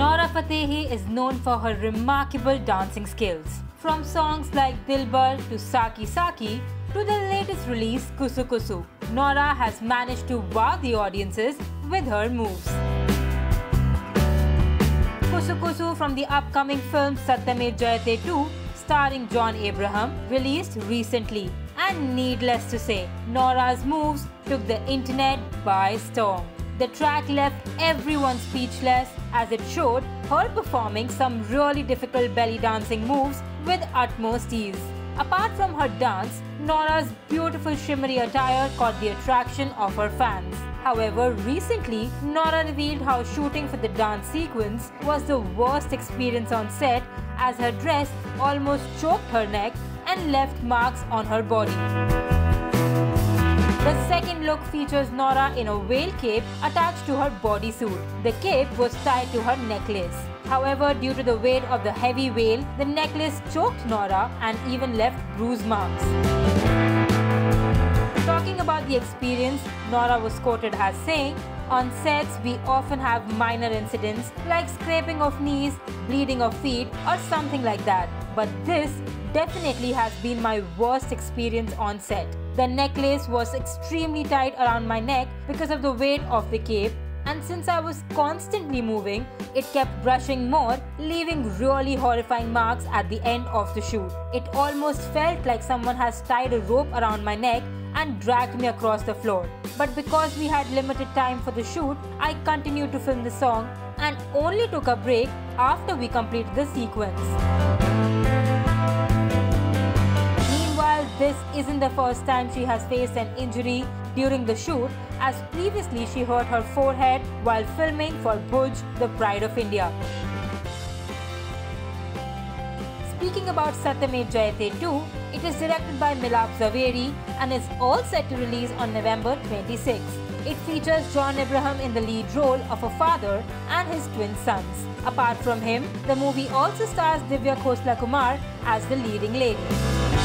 Nora Fatehi is known for her remarkable dancing skills. From songs like Dilbar to Saki Saki to the latest release Kusu Kusu, Nora has managed to wow the audiences with her moves. Kusu Kusu from the upcoming film Satyamev Jayate 2 starring John Abraham released recently and needless to say, Nora's moves took the internet by storm. The track left everyone speechless as it showed her performing some really difficult belly dancing moves with utmost ease. Apart from her dance, Nora's beautiful shimmery attire caught the attraction of her fans. However, recently, Nora revealed how shooting for the dance sequence was the worst experience on set as her dress almost choked her neck and left marks on her body. The second look features Nora in a whale cape attached to her bodysuit. The cape was tied to her necklace. However, due to the weight of the heavy whale, the necklace choked Nora and even left bruise marks. Talking about the experience, Nora was quoted as saying, On sets, we often have minor incidents like scraping of knees, bleeding of feet, or something like that. But this definitely has been my worst experience on set. The necklace was extremely tight around my neck because of the weight of the cape and since I was constantly moving, it kept brushing more, leaving really horrifying marks at the end of the shoot. It almost felt like someone has tied a rope around my neck and dragged me across the floor. But because we had limited time for the shoot, I continued to film the song and only took a break after we completed the sequence. This isn't the first time she has faced an injury during the shoot as previously she hurt her forehead while filming for Bhuj, the Pride of India. Speaking about Satyamev Jayate 2, it is directed by Milap Zaveri and is all set to release on November 26. It features John Abraham in the lead role of a father and his twin sons. Apart from him, the movie also stars Divya Khosla Kumar as the leading lady.